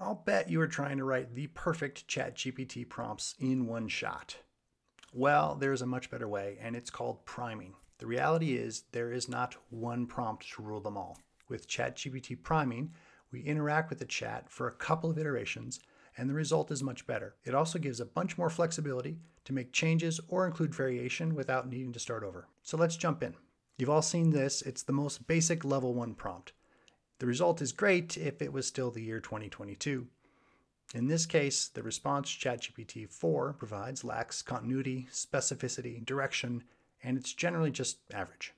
I'll bet you are trying to write the perfect ChatGPT prompts in one shot. Well, there's a much better way, and it's called priming. The reality is there is not one prompt to rule them all. With ChatGPT priming, we interact with the chat for a couple of iterations, and the result is much better. It also gives a bunch more flexibility to make changes or include variation without needing to start over. So let's jump in. You've all seen this. It's the most basic level one prompt. The result is great if it was still the year 2022. In this case, the response ChatGPT 4 provides lacks continuity, specificity, direction, and it's generally just average.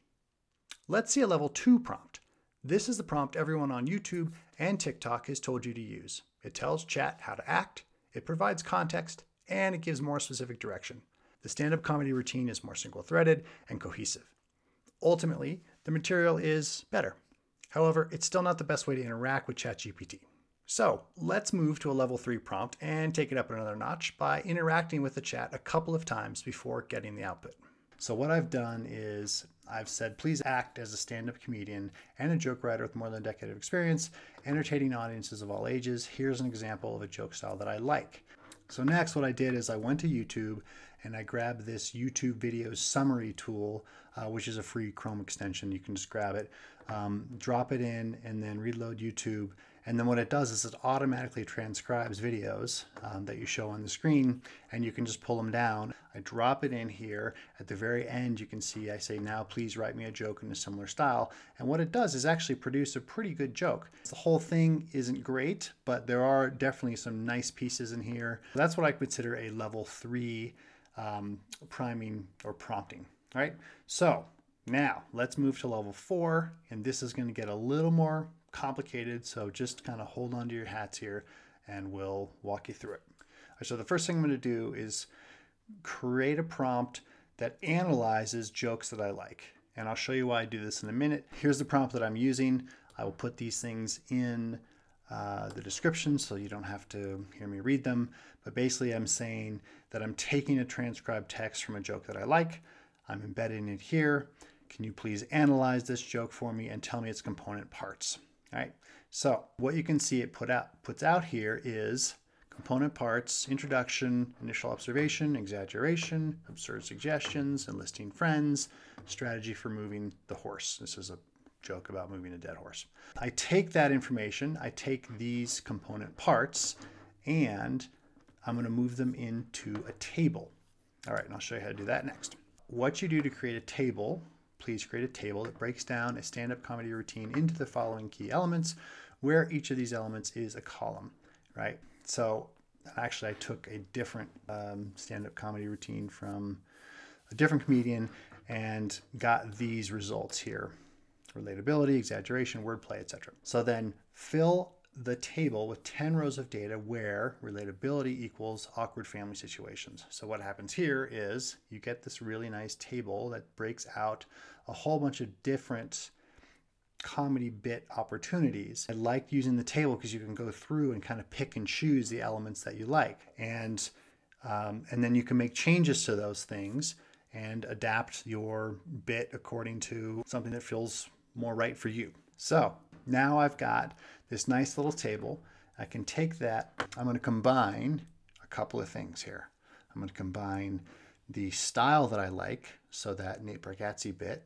Let's see a level 2 prompt. This is the prompt everyone on YouTube and TikTok has told you to use. It tells chat how to act, it provides context, and it gives more specific direction. The stand-up comedy routine is more single-threaded and cohesive. Ultimately, the material is better. However, it's still not the best way to interact with ChatGPT. So let's move to a level three prompt and take it up another notch by interacting with the chat a couple of times before getting the output. So what I've done is I've said, please act as a stand-up comedian and a joke writer with more than a decade of experience, entertaining audiences of all ages. Here's an example of a joke style that I like. So next what I did is I went to YouTube and I grabbed this YouTube video summary tool, uh, which is a free Chrome extension. You can just grab it, um, drop it in, and then reload YouTube. And then what it does is it automatically transcribes videos um, that you show on the screen, and you can just pull them down. I drop it in here. At the very end, you can see I say, now please write me a joke in a similar style. And what it does is actually produce a pretty good joke. The whole thing isn't great, but there are definitely some nice pieces in here. That's what I consider a level three um, priming or prompting. All right, so now let's move to level four, and this is going to get a little more complicated. So just kind of hold on to your hats here, and we'll walk you through it. So the first thing I'm going to do is create a prompt that analyzes jokes that I like. And I'll show you why I do this in a minute. Here's the prompt that I'm using. I will put these things in uh, the description so you don't have to hear me read them. But basically, I'm saying that I'm taking a transcribed text from a joke that I like, I'm embedding it here. Can you please analyze this joke for me and tell me its component parts? All right, so what you can see it put out puts out here is component parts, introduction, initial observation, exaggeration, absurd suggestions, enlisting friends, strategy for moving the horse. This is a joke about moving a dead horse. I take that information, I take these component parts, and I'm going to move them into a table. All right, and I'll show you how to do that next. What you do to create a table, please create a table that breaks down a stand-up comedy routine into the following key elements, where each of these elements is a column, right? So actually I took a different um, stand-up comedy routine from a different comedian and got these results here. Relatability, exaggeration, wordplay, etc. So then fill the table with 10 rows of data where relatability equals awkward family situations. So what happens here is you get this really nice table that breaks out a whole bunch of different comedy bit opportunities. I like using the table because you can go through and kind of pick and choose the elements that you like. And, um, and then you can make changes to those things and adapt your bit according to something that feels more right for you. So now I've got this nice little table. I can take that, I'm going to combine a couple of things here. I'm going to combine the style that I like, so that Nate Bargatze bit,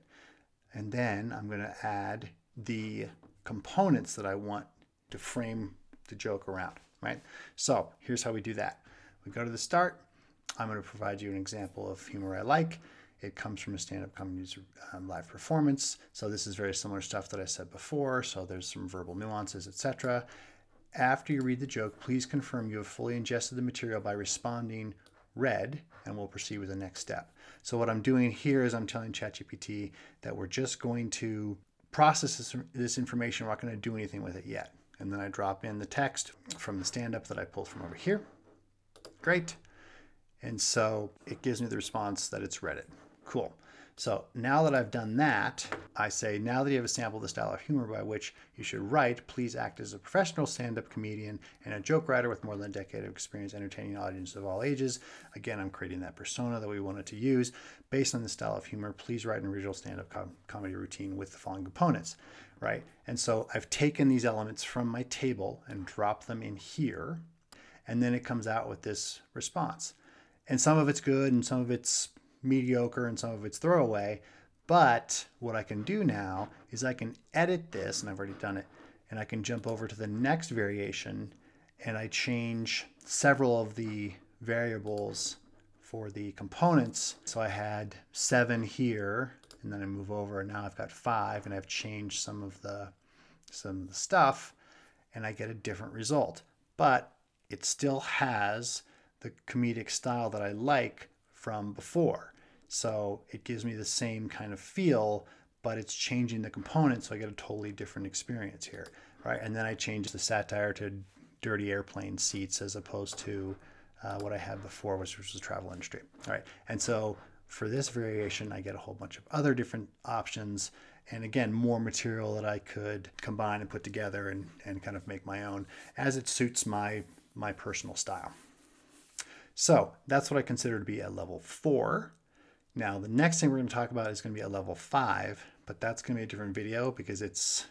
and then I'm going to add the components that I want to frame the joke around, right? So here's how we do that. We go to the start. I'm going to provide you an example of humor I like. It comes from a stand-up comedy um, live performance. So this is very similar stuff that I said before. So there's some verbal nuances, etc. After you read the joke, please confirm you have fully ingested the material by responding read, and we'll proceed with the next step. So what I'm doing here is I'm telling ChatGPT that we're just going to process this, this information. We're not going to do anything with it yet. And then I drop in the text from the stand-up that I pulled from over here. Great. And so it gives me the response that it's read it. Cool. So now that I've done that, I say, now that you have a sample of the style of humor by which you should write, please act as a professional stand-up comedian and a joke writer with more than a decade of experience entertaining audiences of all ages. Again, I'm creating that persona that we wanted to use. Based on the style of humor, please write an original stand-up com comedy routine with the following components, right? And so I've taken these elements from my table and dropped them in here, and then it comes out with this response. And some of it's good and some of it's mediocre and some of it's throwaway. But what I can do now is I can edit this, and I've already done it, and I can jump over to the next variation and I change several of the variables for the components. So I had seven here, and then I move over, and now I've got five, and I've changed some of the some of the stuff, and I get a different result. But it still has the comedic style that I like from before. So it gives me the same kind of feel, but it's changing the components, so I get a totally different experience here, right? And then I change the satire to dirty airplane seats as opposed to uh, what I had before, which was the travel industry. All right, and so for this variation, I get a whole bunch of other different options, and again, more material that I could combine and put together and, and kind of make my own as it suits my my personal style. So that's what I consider to be a level four. Now, the next thing we're going to talk about is going to be a level five, but that's going to be a different video because it's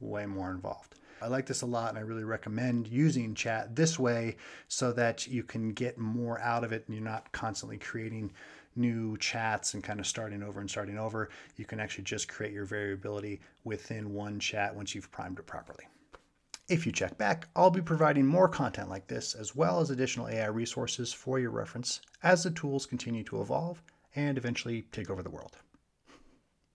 way more involved. I like this a lot and I really recommend using chat this way so that you can get more out of it and you're not constantly creating new chats and kind of starting over and starting over. You can actually just create your variability within one chat once you've primed it properly. If you check back, I'll be providing more content like this as well as additional AI resources for your reference as the tools continue to evolve and eventually take over the world.